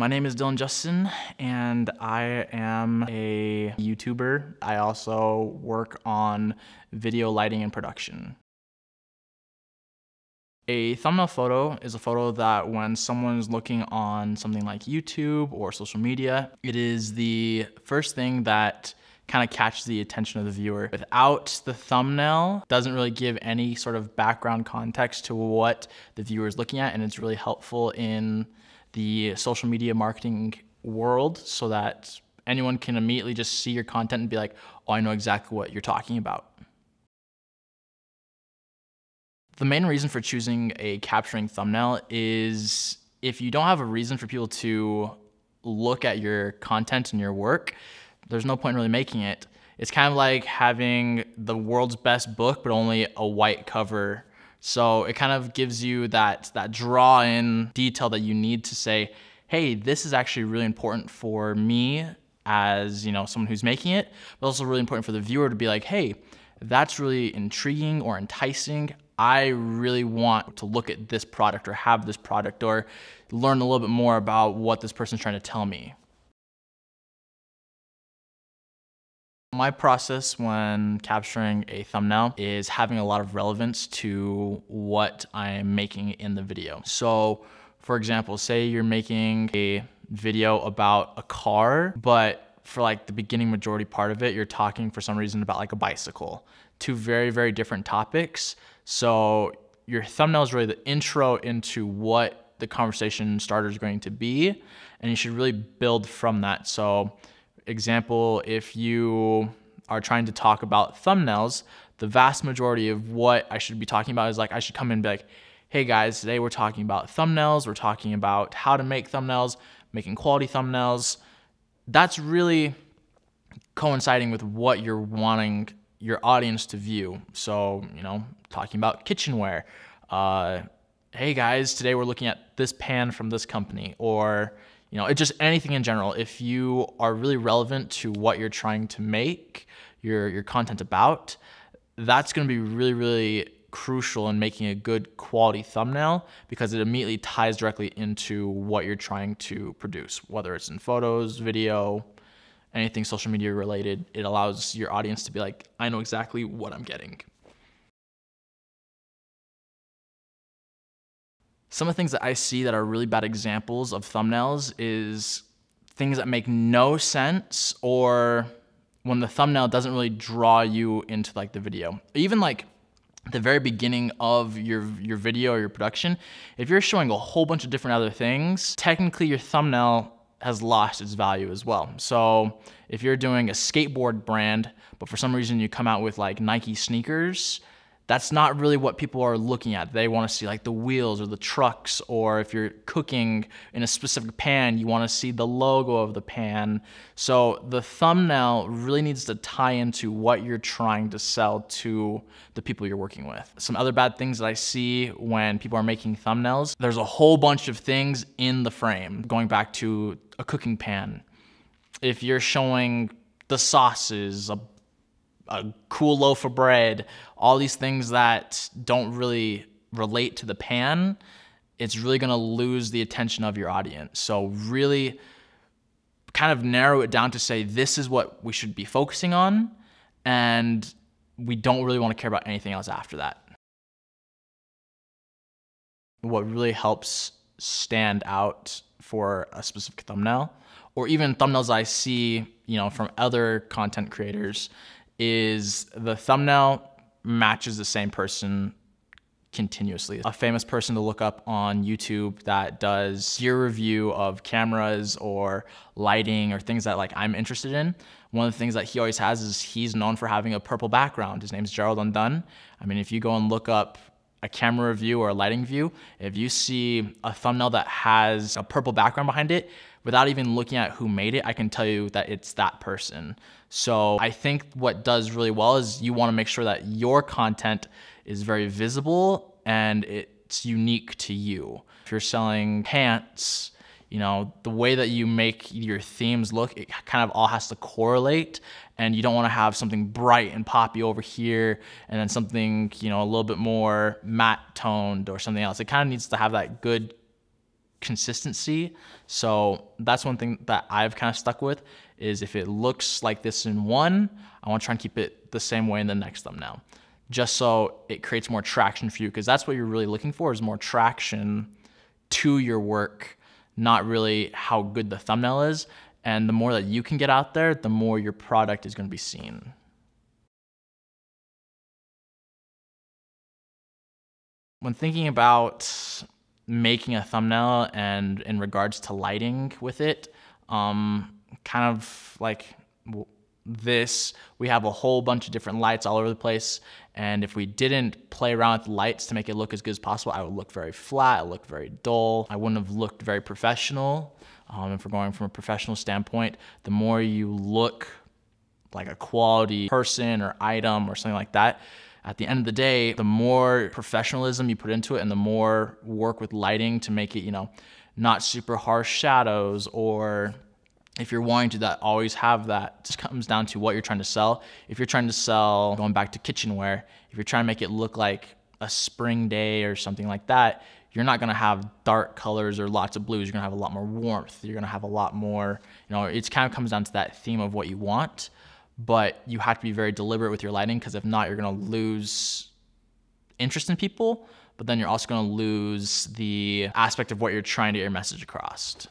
My name is Dylan Justesen, and I am a YouTuber. I also work on video lighting and production. A thumbnail photo is a photo that when someone's looking on something like YouTube or social media, it is the first thing that kind of catches the attention of the viewer. Without the thumbnail, doesn't really give any sort of background context to what the viewer is looking at, and it's really helpful in the social media marketing world so that anyone can immediately just see your content and be like, oh, I know exactly what you're talking about. The main reason for choosing a capturing thumbnail is if you don't have a reason for people to look at your content and your work, there's no point in really making it. It's kind of like having the world's best book, but only a white cover. So it kind of gives you that, that draw in detail that you need to say, hey, this is actually really important for me as you know someone who's making it, but also really important for the viewer to be like, hey, that's really intriguing or enticing. I really want to look at this product or have this product or learn a little bit more about what this person's trying to tell me. My process when capturing a thumbnail is having a lot of relevance to what I'm making in the video. So for example, say you're making a video about a car, but for like the beginning majority part of it, you're talking for some reason about like a bicycle. Two very, very different topics. So your thumbnail is really the intro into what the conversation starter is going to be, and you should really build from that. So, example, if you are trying to talk about thumbnails, the vast majority of what I should be talking about is like I should come in and be like, hey guys, today we're talking about thumbnails, we're talking about how to make thumbnails, making quality thumbnails. That's really coinciding with what you're wanting your audience to view. So, you know, talking about kitchenware. Uh, hey guys, today we're looking at this pan from this company, or you know, it's just anything in general. If you are really relevant to what you're trying to make your your content about, that's going to be really really crucial in making a good quality thumbnail because it immediately ties directly into what you're trying to produce, whether it's in photos, video, anything social media related. It allows your audience to be like, I know exactly what I'm getting. Some of the things that I see that are really bad examples of thumbnails is things that make no sense or when the thumbnail doesn't really draw you into like the video. Even like the very beginning of your your video or your production, if you're showing a whole bunch of different other things, technically your thumbnail has lost its value as well. So if you're doing a skateboard brand, but for some reason you come out with like Nike sneakers, that's not really what people are looking at. They want to see like the wheels or the trucks, or if you're cooking in a specific pan, you want to see the logo of the pan. So the thumbnail really needs to tie into what you're trying to sell to the people you're working with. Some other bad things that I see when people are making thumbnails, there's a whole bunch of things in the frame. Going back to a cooking pan, if you're showing the sauces, a a cool loaf of bread, all these things that don't really relate to the pan, it's really gonna lose the attention of your audience. So really kind of narrow it down to say this is what we should be focusing on and we don't really want to care about anything else after that. What really helps stand out for a specific thumbnail or even thumbnails I see, you know, from other content creators is the thumbnail matches the same person continuously. A famous person to look up on YouTube that does gear review of cameras or lighting or things that like I'm interested in. One of the things that he always has is he's known for having a purple background. His name's Gerald Undone. I mean, if you go and look up a camera view or a lighting view, if you see a thumbnail that has a purple background behind it, without even looking at who made it, I can tell you that it's that person. So I think what does really well is you wanna make sure that your content is very visible and it's unique to you. If you're selling pants, you know, the way that you make your themes look, it kind of all has to correlate and you don't want to have something bright and poppy over here and then something, you know, a little bit more matte toned or something else. It kind of needs to have that good consistency. So that's one thing that I've kind of stuck with is if it looks like this in one, I want to try and keep it the same way in the next thumbnail, just so it creates more traction for you because that's what you're really looking for is more traction to your work, not really how good the thumbnail is. And the more that you can get out there, the more your product is going to be seen. When thinking about making a thumbnail and in regards to lighting with it, um, kind of like this, we have a whole bunch of different lights all over the place. And if we didn't play around with lights to make it look as good as possible, I would look very flat, I look very dull. I wouldn't have looked very professional. Um, if we're going from a professional standpoint, the more you look like a quality person or item or something like that, at the end of the day, the more professionalism you put into it and the more work with lighting to make it, you know, not super harsh shadows or if you're wanting to that always have that it just comes down to what you're trying to sell. If you're trying to sell going back to kitchenware if you're trying to make it look like a spring day or something like that you're not going to have dark colors or lots of blues. You're going to have a lot more warmth. You're going to have a lot more you know it kind of comes down to that theme of what you want but you have to be very deliberate with your lighting because if not you're going to lose interest in people but then you're also going to lose the aspect of what you're trying to get your message across